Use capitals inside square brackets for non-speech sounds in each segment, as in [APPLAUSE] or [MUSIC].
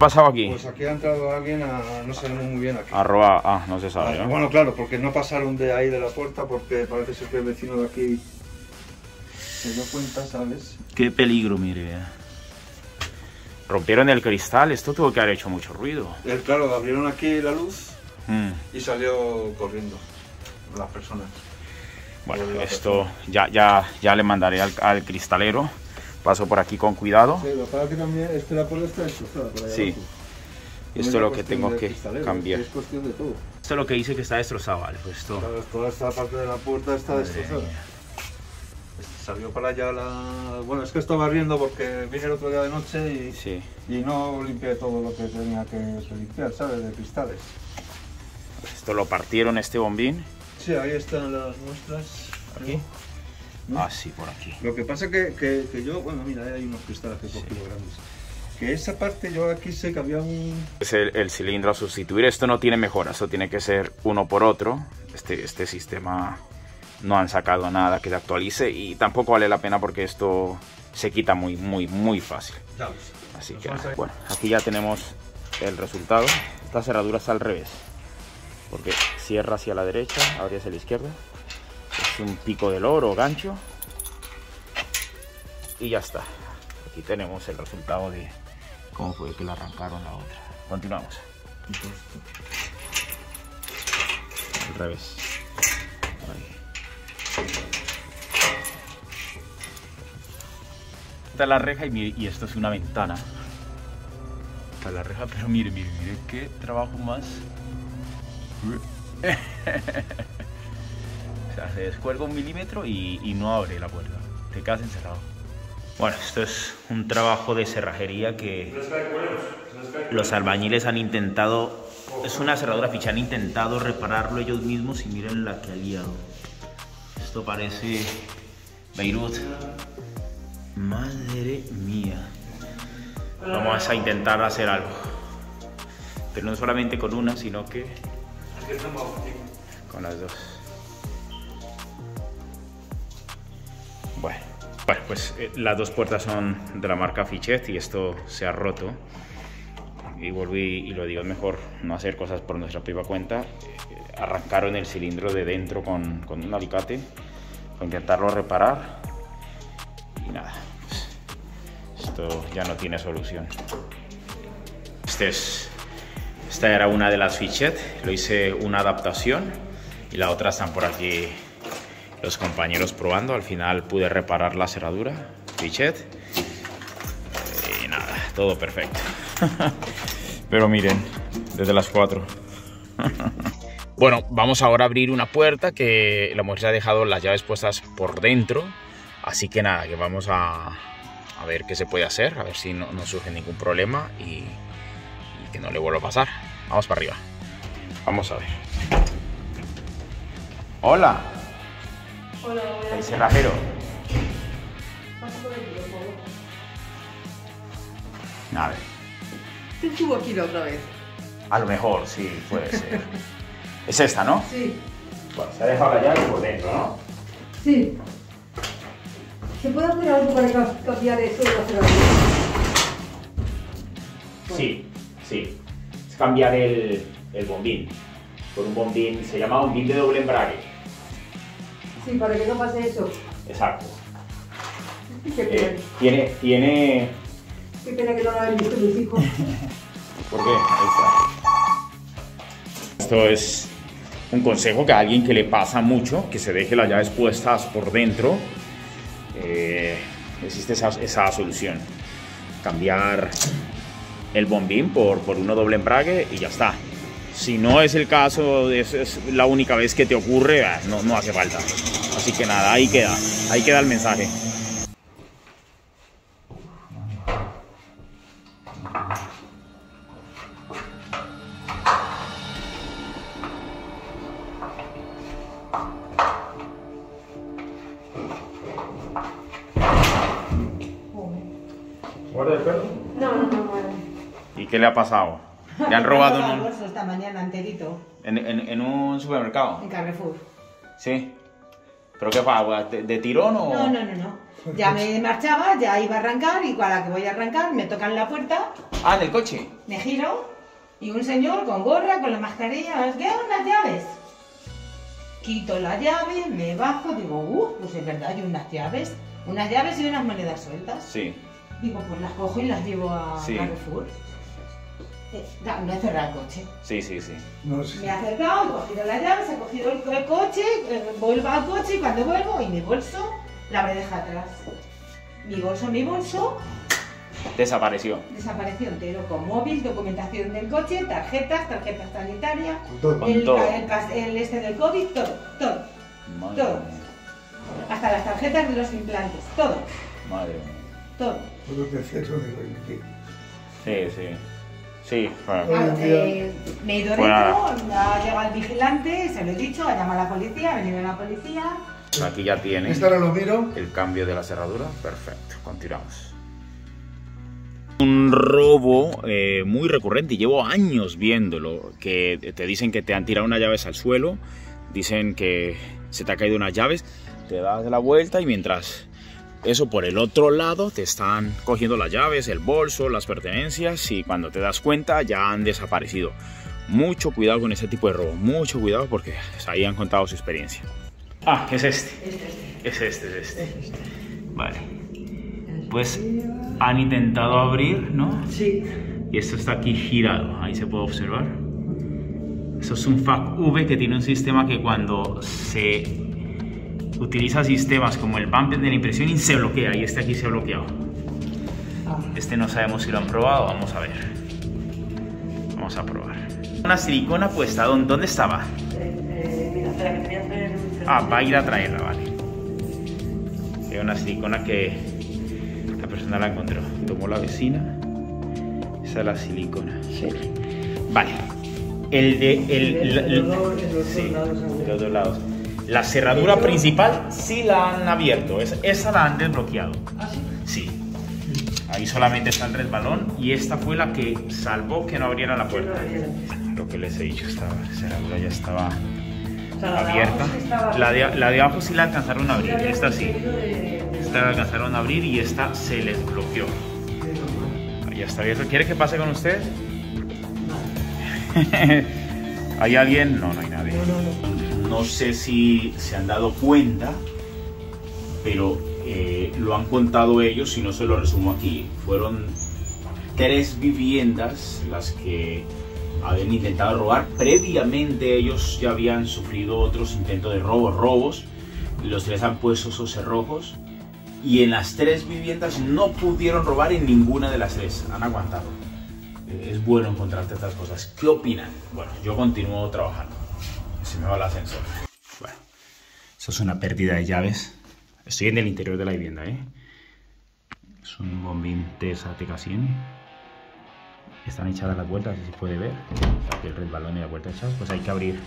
pasado aquí? Pues aquí ha entrado alguien a, no sabemos muy bien aquí. Arroba, ah, no se sabe, Ah, ¿no? Bueno, claro, porque no pasaron de ahí de la puerta porque parece ser que el vecino de aquí se dio cuenta, ¿sabes? Qué peligro, mire. Rompieron el cristal, esto tuvo que haber hecho mucho ruido. Eh, claro, abrieron aquí la luz Mm. y salió corriendo las personas. Bueno, la esto ya, ya, ya le mandaré al, al cristalero. Paso por aquí con cuidado. Sí, lo que pasa es que también es que la puerta está destrozada por allá Sí. abajo. No Esto es lo que tengo que cambiar. Es cuestión de todo. Esto es lo que dice que está destrozado, vale. Pues esto. Claro, toda esta parte de la puerta está Madre destrozada. mía. Salió para allá la... Bueno, es que estaba barriendo porque vine el otro día de noche y, Sí. y no limpié todo lo que tenía que, que limpiar, ¿sabes? De cristales. Esto lo partieron este bombín. Sí, ahí están las muestras. ¿Aquí? ¿No? Ah, sí, por aquí. Lo que pasa que, que, que yo, bueno, mira, ahí hay unos cristales que he cogido grandes. Que esa parte yo aquí sé que había un... Es el, el cilindro a sustituir. Esto no tiene mejora, esto tiene que ser uno por otro. Este, este sistema no han sacado nada que se actualice y tampoco vale la pena porque esto se quita muy, muy, muy fácil. Así que, bueno, aquí ya tenemos el resultado. Esta cerradura está al revés. Porque cierra hacia la derecha, abre hacia la izquierda. Un pico del oro, gancho. Y ya está. Aquí tenemos el resultado de cómo fue que le arrancaron la otra. Continuamos. Al revés. Ahí. Esta es la reja y, mire, y esto es una ventana. Es la reja, pero mire, mire, mire qué trabajo más. Sea, se descuelga un milímetro y, y no abre la puerta. Te quedas encerrado. Bueno, esto es un trabajo de cerrajería que los albañiles han intentado. Es una cerradura ficha, han intentado repararlo ellos mismos y miren la que ha liado. Esto parece Beirut. Madre mía. Vamos a intentar hacer algo. Pero no solamente con una, sino que con las dos. Bueno pues eh, las dos puertas son de la marca Fichet y esto se ha roto. Y volví y lo digo, es mejor no hacer cosas por nuestra propia cuenta. Eh, arrancaron el cilindro de dentro con, con un alicate para intentarlo reparar. Y nada, pues, esto ya no tiene solución. Este es, esta era una de las Fichet, lo hice una adaptación y la otra están por aquí los compañeros probando. Al final pude reparar la cerradura, Fichet. Y nada, todo perfecto. [LAUGHS] Pero miren, desde las 4. [LAUGHS] bueno, vamos ahora a abrir una puerta que la mujer ha dejado las llaves puestas por dentro. Así que nada, que vamos a, a ver qué se puede hacer, a ver si no, no surge ningún problema y, y que no le vuelva a pasar. Vamos para arriba. Vamos a ver. Hola, Hola, hola. el cerrajero. A ver, Te estuvo aquí la otra vez. a lo mejor sí puede [LAUGHS] ser. es esta, ¿no? Sí, Bueno, se ha dejado la llave por dentro, ¿no? sí. ¿Se puede hacer algo para ca- cambiar eso de la cerradura? Sí, sí. Es cambiar el, el bombín. Por un bombín, se llama bombín de doble embrague. Sí, para que no pase eso. Exacto. Qué pena, Eh, tiene, tiene... qué pena que no lo hayan visto mis hijos. [LAUGHS] ¿Por qué? Ahí está. Esto es un consejo que a alguien que le pasa mucho, que se deje las llaves puestas por dentro, eh, existe esa, esa solución. Cambiar el bombín por, por uno doble embrague y ya está. Si no es el caso, es, es la única vez que te ocurre, no, no hace falta. Así que nada, ahí queda, ahí queda el mensaje. ¿Guarda el perro? No, no, no, no. ¿Y qué le ha pasado? [LAUGHS] ¿Le han robado en un, esta mañana enterito en, en- en un supermercado? en Carrefour. Sí. ¿Pero qué pasa? ¿De, de tirón o...? No, no, no, no. Ya me [LAUGHS] marchaba, ya iba a arrancar y a la que voy a arrancar me tocan la puerta, Ah, del coche. me giro y un señor con gorra, con la mascarilla, ¿qué unas llaves? Quito la llave, me bajo, digo, uh, pues es verdad, hay unas llaves, unas llaves y unas monedas sueltas. Sí. Digo, pues las cojo y las llevo a Sí. Carrefour. No, no he cerrado el coche. Sí, sí, sí. No. Me he acercado, he cogido las llaves, he cogido el, el coche, eh, vuelvo al coche y cuando vuelvo, y mi bolso la habré dejado atrás. Mi bolso, mi bolso, Desapareció. desapareció entero, con móvil, documentación del coche, tarjetas, tarjetas sanitarias, el, el el este del COVID, todo, todo. Madre Todo. mía. Hasta las tarjetas de los implantes, todo, Madre mía. todo. Todo de. Sí, sí. Sí, bueno. Día- eh, me he ido Pues dentro, ha llegado el vigilante, se lo he dicho, ha llamado a la policía, ha venido la policía. Aquí ya tiene Esta ahora lo miro. el cambio de la cerradura. Perfecto. Continuamos. Un robo eh, muy recurrente y llevo años viéndolo. Que te dicen que te han tirado unas llaves al suelo, dicen que se te ha caído unas llaves, te das la vuelta y mientras eso por el otro lado te están cogiendo las llaves, el bolso, las pertenencias y cuando te das cuenta ya han desaparecido. Mucho cuidado con ese tipo de robo, mucho cuidado porque ahí han contado su experiencia. Ah, es este. Es este, es este. Vale. Pues han intentado abrir, ¿no? Sí. Y esto está aquí girado, ahí se puede observar. Eso es un FAC-V que tiene un sistema que cuando se utiliza sistemas como el bumper de la impresión y se bloquea, y este aquí se ha bloqueado. Este no sabemos si lo han probado, vamos a ver. Vamos a probar. Una silicona puesta, ¿dónde, estaba? Eh, un Ah, va a ir a traerla, vale. Es una silicona que la persona la encontró. Tomó la vecina. Esa es la silicona. Sí. Vale. El de. El, los dos sí, de los dos lados. La cerradura principal sí la han abierto. Esa, esa la han desbloqueado. ¿Ah, sí? Sí. Ahí solamente está el resbalón y esta fue la que salvó que no abriera la puerta. Lo que les he dicho, esta cerradura ya estaba abierta. La de, la de abajo sí la alcanzaron a abrir, esta sí. Esta la alcanzaron a abrir y esta se les bloqueó. Ya está abierto. ¿Quiere que pase con usted? [LAUGHS] ¿Hay alguien? No, no hay nadie. No, sé si se han dado cuenta, pero eh, lo han contado ellos y no se lo resumo aquí. Fueron tres viviendas las que habían intentado robar. Previamente ellos ya habían sufrido otros intentos de robo, robos. Los tres han puesto esos cerrojos. Y en las tres viviendas no pudieron robar en ninguna de las tres. Han aguantado. Es bueno encontrarte estas cosas. ¿Qué opinan? Bueno, yo continúo trabajando. Se me va el ascensor. Bueno, eso es una pérdida de llaves. Estoy en el interior de la vivienda, ¿eh? Es un bombín TESA TK100. Están echadas las vueltas, si se puede ver. Aquí el resbalón y la vuelta echadas. Pues hay que abrir. En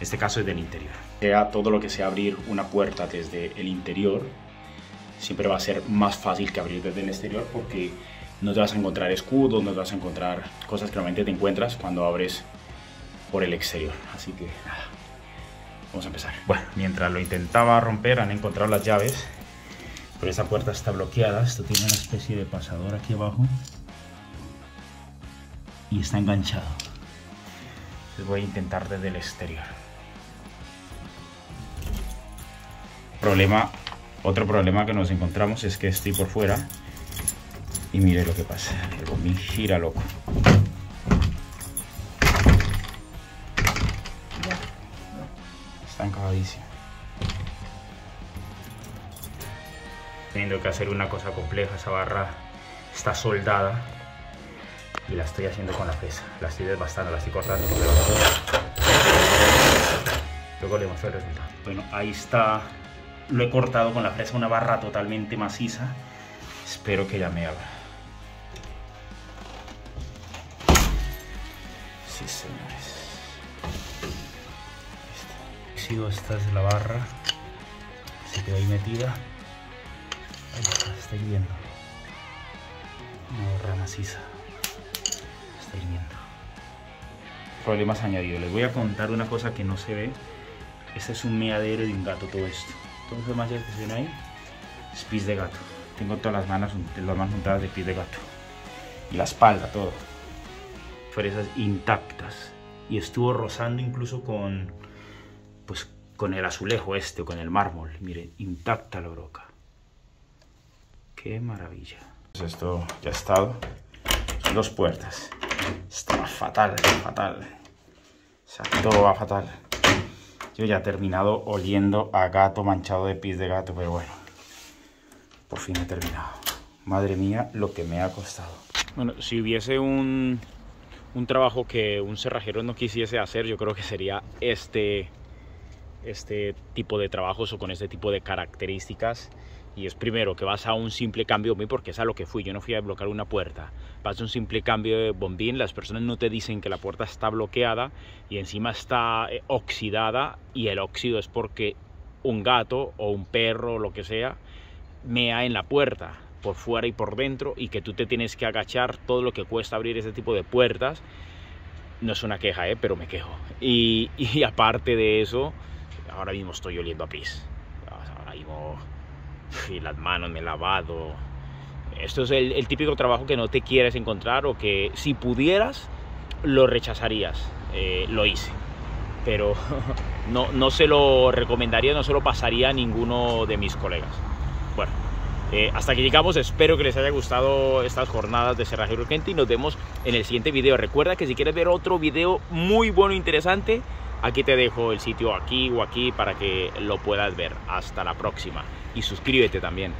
este caso es del interior. Sea todo lo que sea abrir una puerta desde el interior, siempre va a ser más fácil que abrir desde el exterior porque no te vas a encontrar escudos, no te vas a encontrar cosas que normalmente te encuentras cuando abres por el exterior. Así que vamos a empezar. Bueno, mientras lo intentaba romper, han encontrado las llaves, pero esta puerta está bloqueada. Esto tiene una especie de pasador aquí abajo y está enganchado. Voy a intentar desde el exterior. Problema, otro problema que nos encontramos es que estoy por fuera y mire lo que pasa. El bombín gira loco. Está encajadísimo. Teniendo que hacer una cosa compleja, esa barra está soldada y la estoy haciendo con la fresa. La estoy desbastando, la estoy cortando. Luego le muestro el resultado. Bueno, ahí está. Lo he cortado con la fresa, una barra totalmente maciza. Espero que ya me abra. Sí, señores. Esta es la barra. Se quedó ahí metida. Ahí está, está hirviendo. Una barra maciza. Está hirviendo. Problemas añadidos. Les voy a contar una cosa que no se ve. Este es un meadero de un gato todo esto. Entonces más que se ven ahí es pis de gato. Tengo todas las manos, las manos juntadas de pis de gato. Y la espalda, todo. Fresas intactas. Y estuvo rozando incluso con, con el azulejo este, o con el mármol. Mire, intacta la broca. Qué maravilla. Pues esto ya ha estado. Son dos puertas. Está fatal, fatal. O sea, todo va fatal. Yo ya he terminado oliendo a gato manchado de pis de gato, pero bueno. Por fin he terminado. Madre mía, lo que me ha costado. Bueno, si hubiese un, un trabajo que un cerrajero no quisiese hacer, yo creo que sería este, este tipo de trabajos o con este tipo de características. Y es primero que vas a un simple cambio de bombín, porque es a lo que fui. Yo no fui a bloquear una puerta. Vas a un simple cambio de bombín. Las personas no te dicen que la puerta está bloqueada y encima está eh, oxidada. Y el óxido es porque un gato o un perro o lo que sea mea en la puerta por fuera y por dentro y que tú te tienes que agachar todo lo que cuesta abrir ese tipo de puertas. No es una queja, ¿eh? pero me quejo. Y, [LAUGHS] y aparte de eso, ahora mismo estoy oliendo a pis. Ahora [LAUGHS] mismo y las manos me he lavado. Esto es el, el, típico trabajo que no te quieres encontrar o que si pudieras lo rechazarías. Eh, lo hice. Pero [LAUGHS] no, no se lo recomendaría, no se lo pasaría a ninguno de mis colegas. Bueno, eh, hasta aquí llegamos, espero que les haya gustado estas jornadas de cerrajero urgente y nos vemos en el siguiente video. Recuerda que si quieres ver otro video muy bueno e interesante, aquí te dejo el sitio aquí o aquí para que lo puedas ver. Hasta la próxima y suscríbete también.